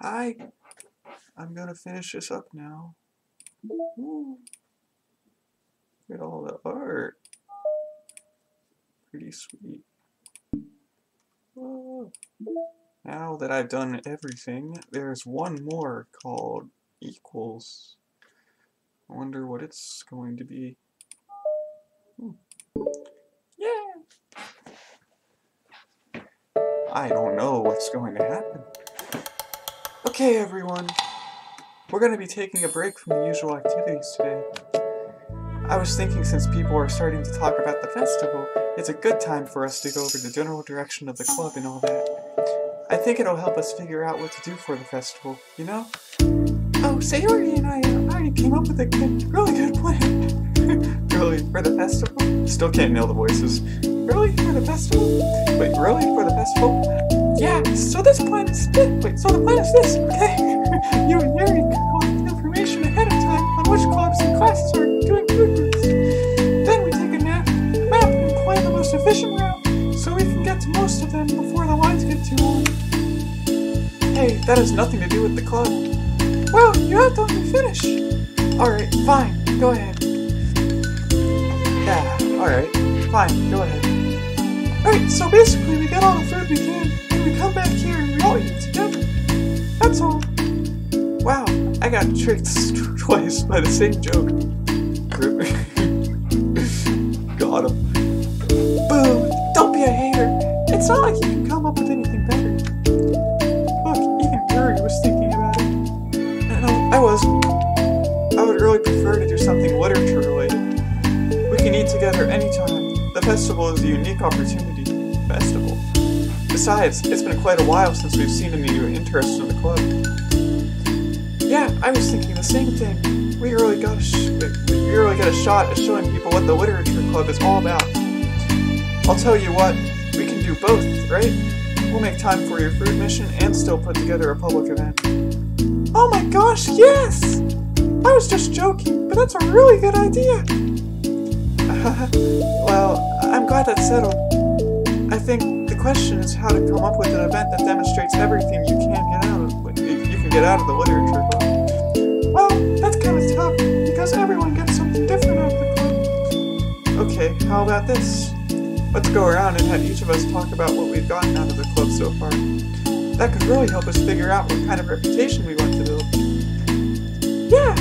Hi. I'm gonna finish this up now. Look at all the art. Pretty sweet. Whoa. Now that I've done everything, there's one more called equals. I wonder what it's going to be. Hmm. Yeah. I don't know what's going to happen. Okay, everyone. We're going to be taking a break from the usual activities today. I was thinking since people are starting to talk about the festival, it's a good time for us to go over the general direction of the club and all that. I think it'll help us figure out what to do for the festival, you know? Oh, Sayori and I already came up with a good, really good plan. really? For the festival? Still can't nail the voices. Really? For the festival? Wait, really? For the festival? Yeah, so this plan is this. Wait, so the plan is this, okay? you and Yuri collect information ahead of time on which clubs and classes are doing food groups. Then we take a nap, map and plan the most efficient route so we can get to most of them before the lines get too long. Hey, that has nothing to do with the club. Well, you have to let me finish. Alright, fine, go ahead. Yeah, alright, fine, go ahead. Alright, so basically we get all the food we can, and we come back here and all eat together. That's all. Wow, I got tricked twice by the same joke. got him. Boo! Don't be a hater. It's not like you can come up with anything better. Look, even Yuri was thinking about it. No, I wasn't. I would really prefer to do something literature related. We can eat together anytime. The festival is a unique opportunity. Festival. Besides, it's been quite a while since we've seen any new interest in the club. Yeah, I was thinking the same thing. We really got a we really get a shot at showing people what the literature club is all about. I'll tell you what, we can do both, right? We'll make time for your food mission and still put together a public event. Oh my gosh, yes! I was just joking, but that's a really good idea. well, I'm glad that's settled. I think question is how to come up with an event that demonstrates everything you can get out of you can get out of the literature club. Well, that's kind of tough because everyone gets something different out of the club. Okay, how about this? Let's go around and have each of us talk about what we've gotten out of the club so far. That could really help us figure out what kind of reputation we want to build. Yeah,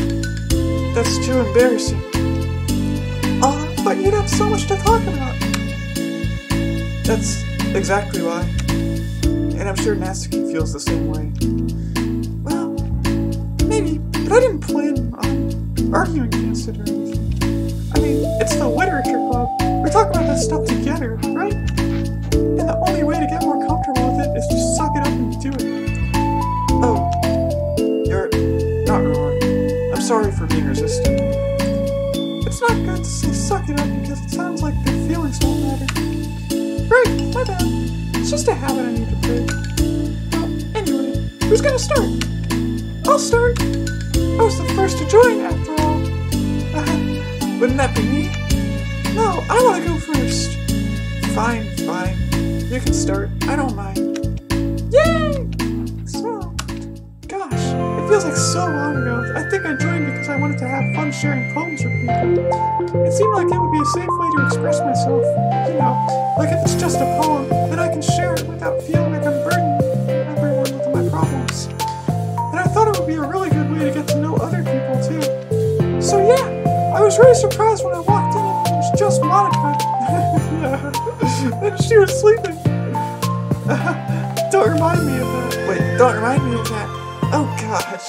that's too embarrassing. Uh, but you'd have so much to talk about. That's exactly why. And I'm sure Natsuki feels the same way. Well, maybe, but I didn't plan on arguing against it or anything. I mean, it's the literature club. We talk about this stuff together, right? And the only way to get more comfortable with it is to suck it up and do it. Oh, you're not wrong. I'm sorry for being resistant. It's not good to say suck it up because it sounds like the feelings don't matter. It's just a habit I need to break. Well, anyway, who's gonna start? I'll start. I was the first to join after all. Uh, wouldn't that be me? No, I wanna go first. Fine, fine. You can start. I don't mind. Yay! Feels like so long ago. I think I joined because I wanted to have fun sharing poems with people. It seemed like it would be a safe way to express myself. You know, like if it's just a poem, then I can share it without feeling like I'm burdening everyone with my problems. And I thought it would be a really good way to get to know other people too. So yeah, I was really surprised when I walked in and it was just Monika. and she was sleeping. don't remind me of that. Wait, don't remind me of that. Oh gosh.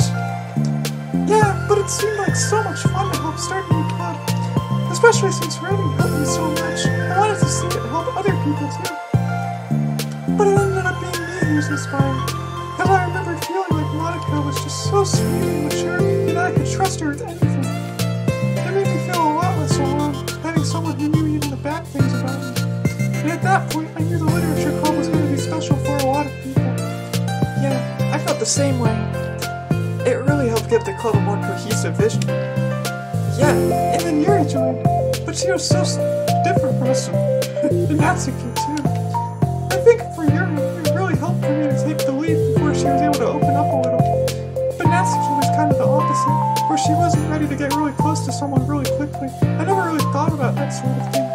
Yeah, but it seemed like so much fun to help start a new club. Especially since Reddy helped me so much. I wanted to see it help other people too. But it ended up being me who was inspired. Because I remember feeling like Monika was just so sweet and mature and I could trust her with anything. It made me feel a lot less alone, having someone who knew even the bad things about me. And at that point, I knew the literature club was going to be special for a lot of people. The same way. It really helped give the club a more cohesive vision. Yeah, and then Yuri joined, but she was so different from us, and Natsuki too. I think for Yuri, it really helped for me to take the lead before she was able to open up a little. But Natsuki was kind of the opposite, where she wasn't ready to get really close to someone really quickly. I never really thought about that sort of thing.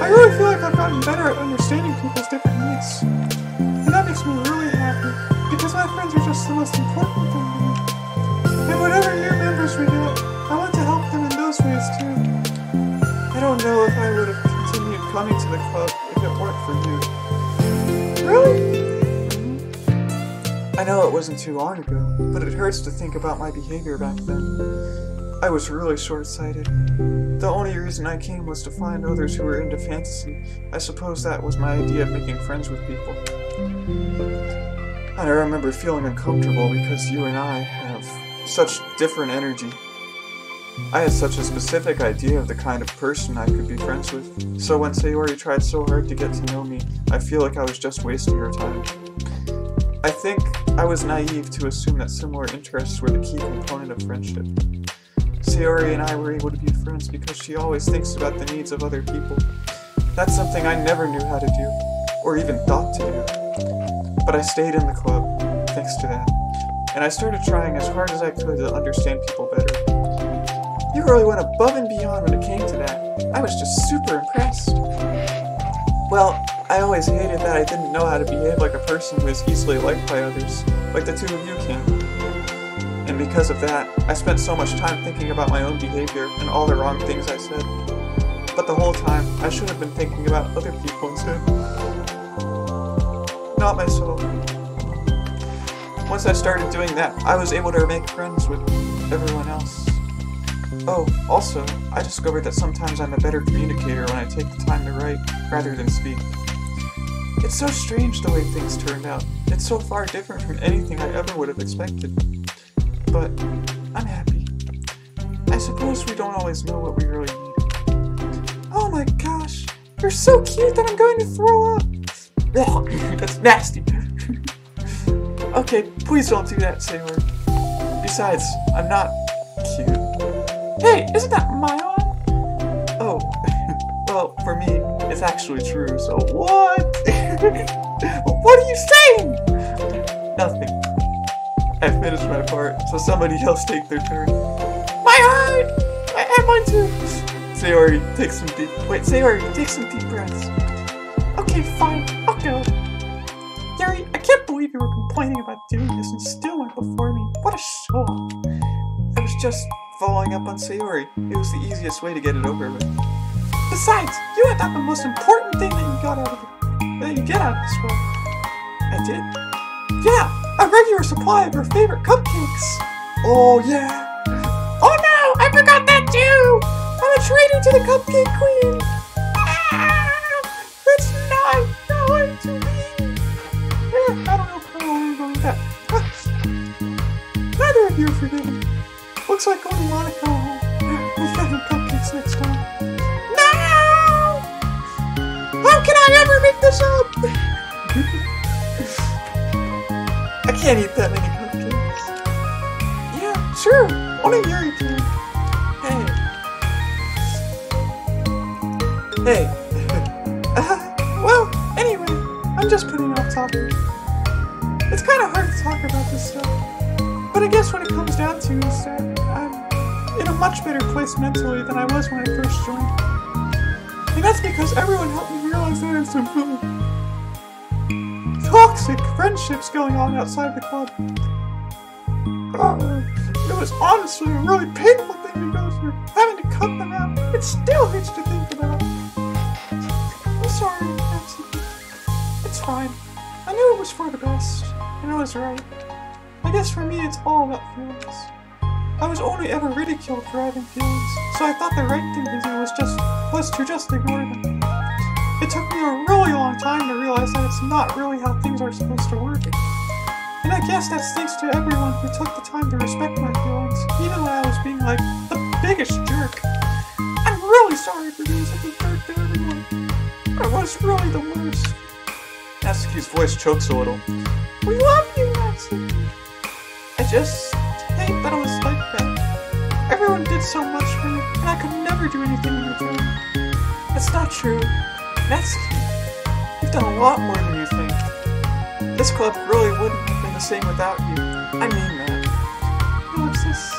I really feel like I've gotten better at understanding people's different needs. Just the most important thing to me. And whatever new members we get, I want to help them in those ways too. I don't know if I would have continued coming to the club if it weren't for you. Really? I know it wasn't too long ago, but it hurts to think about my behavior back then. I was really short sighted. The only reason I came was to find others who were into fantasy. I suppose that was my idea of making friends with people. And I remember feeling uncomfortable because you and I have such different energy. I had such a specific idea of the kind of person I could be friends with, so when Sayori tried so hard to get to know me, I feel like I was just wasting her time. I think I was naive to assume that similar interests were the key component of friendship. Sayori and I were able to be friends because she always thinks about the needs of other people. That's something I never knew how to do, or even thought to do. But I stayed in the club, thanks to that, and I started trying as hard as I could to understand people better. You really went above and beyond when it came to that. I was just super impressed. Well, I always hated that I didn't know how to behave like a person who is easily liked by others, like the two of you can. And because of that, I spent so much time thinking about my own behavior and all the wrong things I said. But the whole time, I should have been thinking about other people instead. Not myself. Once I started doing that, I was able to make friends with everyone else. Oh, also, I discovered that sometimes I'm a better communicator when I take the time to write rather than speak. It's so strange the way things turned out. It's so far different from anything I ever would have expected. But I'm happy. I suppose we don't always know what we really need. Oh my gosh, you're so cute that I'm going to throw up. Ugh, That's nasty. okay, please don't do that, Sayori. Besides, I'm not cute. Hey, isn't that my arm? Oh, well, for me, it's actually true, so what? what are you saying? Nothing. I finished my part, so somebody else take their turn. My heart! I have mine too! Sayori, take some deep- wait, Sayori, take some deep breaths. Fine, I'll go. Yuri, I can't believe you were complaining about doing this and still went before me. What a show I was just following up on Sayori. It was the easiest way to get it over with. Besides, you had that the most important thing that you got out of it, that you get out of this world. I did? Yeah, a regular supply of your favorite cupcakes. Oh yeah. Oh no, I forgot that too. I'm a traitor to the cupcake queen. Like only Monika will home. We'll get him cupcakes next time. No! How can I ever make this up? I can't eat that many cupcakes. Yeah, sure. Only Yuri can. Hey. Hey. Well, anyway, I'm just putting off topic. It's kind of hard to talk about this stuff. But I guess when it comes down to is much better place mentally than I was when I first joined. And that's because everyone helped me realize that there's some really toxic friendships going on outside the club. Uh, it was honestly a really painful thing to go through, having to cut them out. It still hurts to think about. I'm sorry, Nancy. It's fine. I knew it was for the best, and I was right. I guess for me, it's all about feelings. I was only ever ridiculed for having feelings, so I thought the right thing to do was just was to just ignore them. It took me a really long time to realize that it's not really how things are supposed to work. And I guess that's thanks to everyone who took the time to respect my feelings, even when I was being like the biggest jerk. I'm really sorry for being such a jerk to everyone. I was really the worst. Natsuki's voice chokes a little. We love you, Natsuki. I just so much for me, and I could never do anything in return. That's not true. Natsuki, you've done a lot more than you think. This club really wouldn't have been the same without you. I mean that. Who is?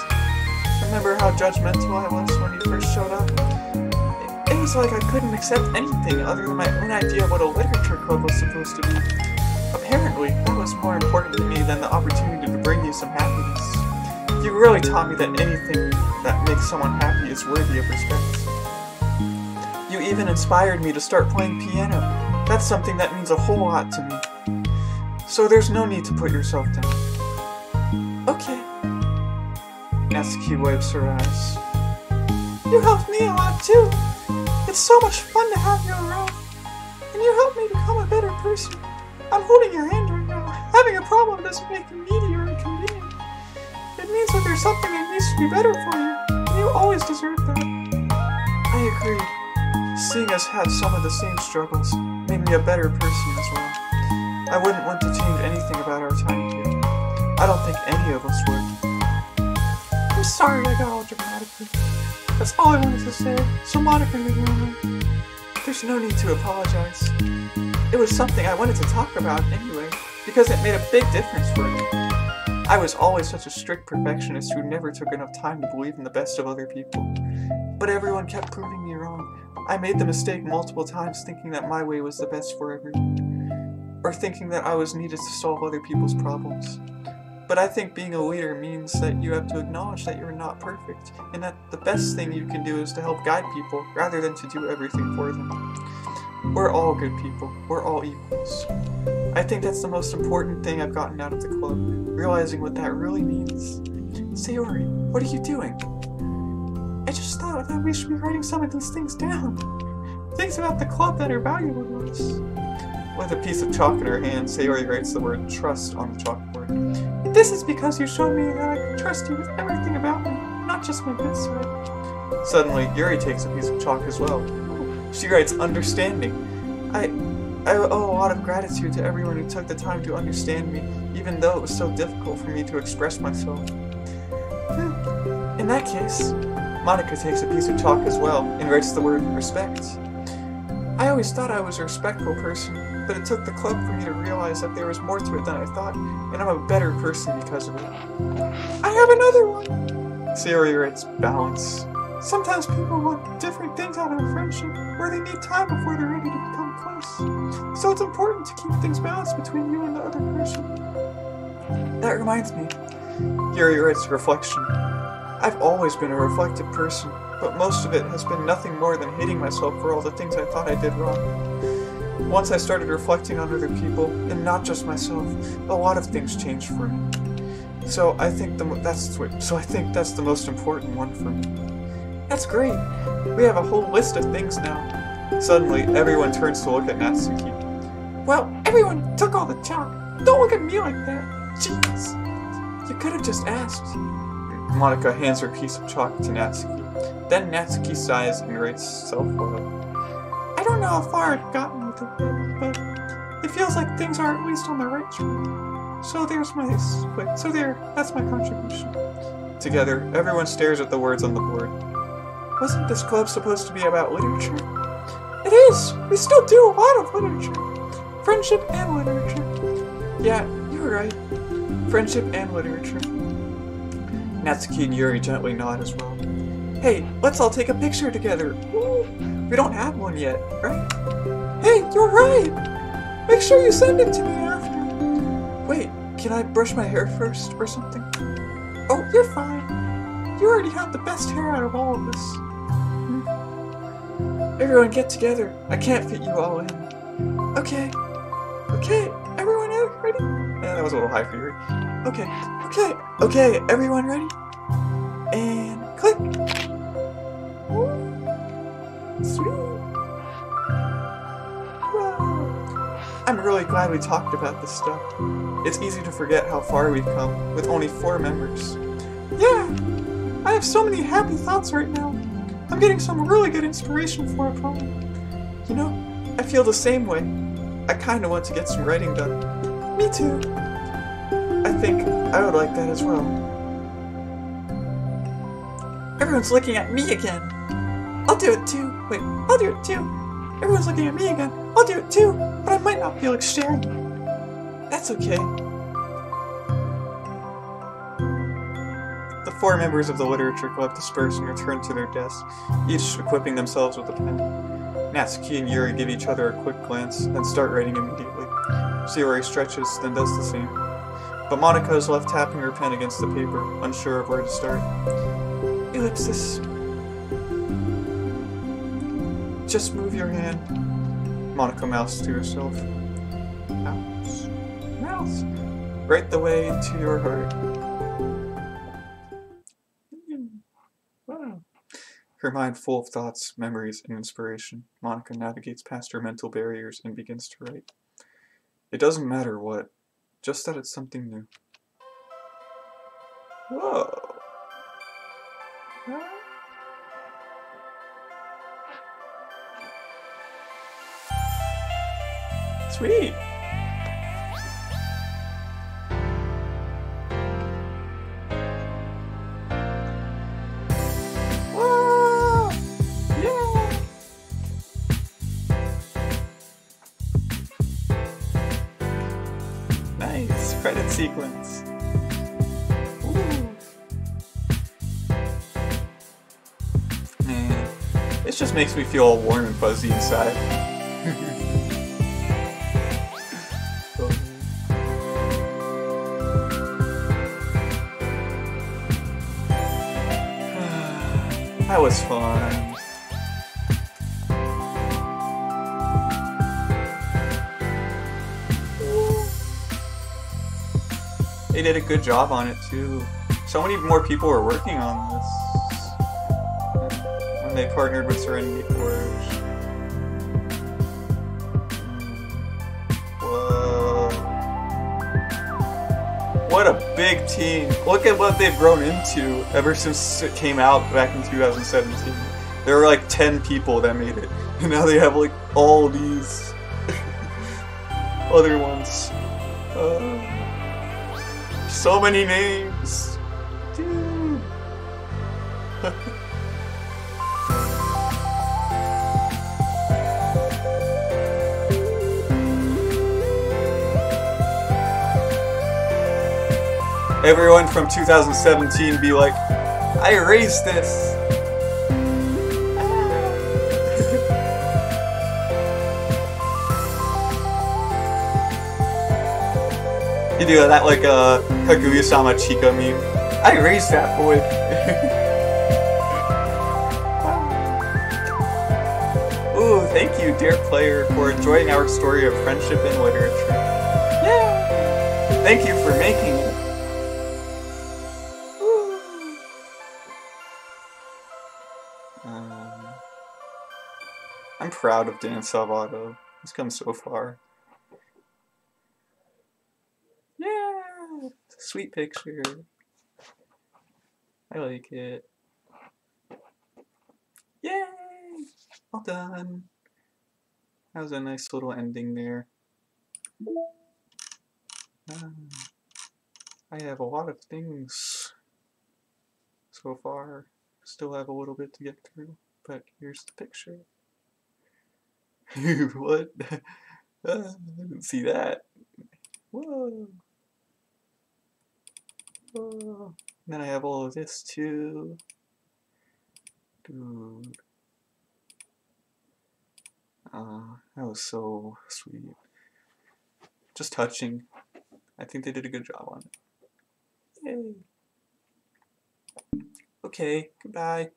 Remember how judgmental I was when you first showed up? It, it was like I couldn't accept anything other than my own idea of what a literature club was supposed to be. Apparently, that was more important to me than the opportunity to bring you some happiness. You really taught me that anything that makes someone happy is worthy of respect. You even inspired me to start playing piano. That's something that means a whole lot to me. So there's no need to put yourself down. Okay. Natsuki wipes her eyes. You helped me a lot too. It's so much fun to have you around. And you helped me become a better person. I'm holding your hand right now. Having a problem doesn't make you needy or inconvenient. It means that there's something that needs to be better for you always deserve that. I agree. Seeing us have some of the same struggles made me a better person as well. I wouldn't want to change anything about our time here. I don't think any of us would. I'm sorry I got all dramatic. That's all I wanted to say, so Monika knew you There's no need to apologize. It was something I wanted to talk about anyway, because it made a big difference for me. I was always such a strict perfectionist who never took enough time to believe in the best of other people. But everyone kept proving me wrong. I made the mistake multiple times thinking that my way was the best for everyone, or thinking that I was needed to solve other people's problems. But I think being a leader means that you have to acknowledge that you're not perfect, and that the best thing you can do is to help guide people rather than to do everything for them. We're all good people. We're all equals. I think that's the most important thing I've gotten out of the club, realizing what that really means. Sayori, what are you doing? I just thought that we should be writing some of these things down. Things about the club that are valuable to us. With a piece of chalk in her hand, Sayori writes the word trust on the chalkboard. This is because you showed me that I can trust you with everything about me, not just my good side. Suddenly, Yuri takes a piece of chalk as well. She writes, understanding. I, I owe a lot of gratitude to everyone who took the time to understand me, even though it was so difficult for me to express myself. In that case, Monika takes a piece of chalk as well and writes the word respect. I always thought I was a respectful person, but it took the club for me to realize that there was more to it than I thought, and I'm a better person because of it. I have another one! Sayori writes balance. Sometimes people want different things out of a friendship, where they need time before they're ready to become close. So it's important to keep things balanced between you and the other person. That reminds me. Yuri writes reflection. I've always been a reflective person, but most of it has been nothing more than hating myself for all the things I thought I did wrong. Once I started reflecting on other people, and not just myself, a lot of things changed for me. So I think the that's so I think that's the most important one for me. That's great. We have a whole list of things now. Suddenly, everyone turns to look at Natsuki. Well, everyone took all the chalk. Don't look at me like that. Jeez. You could have just asked. Monika hands her piece of chalk to Natsuki. Then Natsuki sighs and writes self-love. I don't know how far I've gotten with it, but it feels like things are at least on the right track. So there's my split. So there, that's my contribution. Together, everyone stares at the words on the board. Wasn't this club supposed to be about literature? It is! We still do a lot of literature. Friendship and literature. Yeah, you were right. Friendship and literature. Natsuki and Yuri gently nod as well. Hey, let's all take a picture together. We don't have one yet, right? Hey, you're right! Make sure you send it to me after. Wait, can I brush my hair first or something? Oh, you're fine. You already have the best hair out of all of us. Everyone get together. I can't fit you all in. Okay. Okay, everyone ready? Yeah, that was a little high for you. Okay, okay, okay, everyone ready? And click. Sweet. I'm really glad we talked about this stuff. It's easy to forget how far we've come with only four members. Yeah, I have so many happy thoughts right now. I'm getting some really good inspiration for a poem. You know, I feel the same way. I kinda want to get some writing done. Me too. I think I would like that as well. Everyone's looking at me again. I'll do it too. Wait, I'll do it too. Everyone's looking at me again. I'll do it too, but I might not feel like sharing. That's okay. The four members of the literature club disperse and return to their desks, each equipping themselves with a pen. Natsuki and Yuri give each other a quick glance, then start writing immediately. Sayori stretches, then does the same. But Monika is left tapping her pen against the paper, unsure of where to start. Ellipsis. Just move your hand. Monika mouths to herself. Mouse. Mouse. Right the way to your heart. Her mind full of thoughts, memories, and inspiration, Monika navigates past her mental barriers and begins to write. It doesn't matter what, just that it's something new. Whoa. Sweet. Credit sequence. Ooh. This just makes me feel all warm and fuzzy inside. that was fun. They did a good job on it too. So many more people were working on this when they partnered with Serenity Forge. Whoa. What a big team. Look at what they've grown into ever since it came out back in 2017. There were like 10 people that made it. And now they have like all these other ones. Uh, so many names. Everyone from 2017 be like, I erased this. You do that like a Kaguya-sama Chika meme. I raised that boy. Ooh, thank you, dear player, for enjoying our story of friendship and literature. Yeah! Thank you for making it. Ooh. Um, I'm proud of Dan Salvato. He's come so far. Yeah, sweet picture. I like it. Yay! All done. That was a nice little ending there. Um, I have a lot of things so far. Still have a little bit to get through, but here's the picture. what? Uh, I didn't see that. Whoa. Then I have all of this too. Dude. Uh, that was so sweet. Just touching. I think they did a good job on it. Yay. Okay, goodbye.